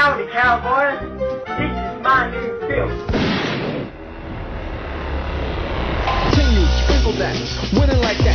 Howdy, cowboys. This is my new film. Continue, sprinkle that, winning like that.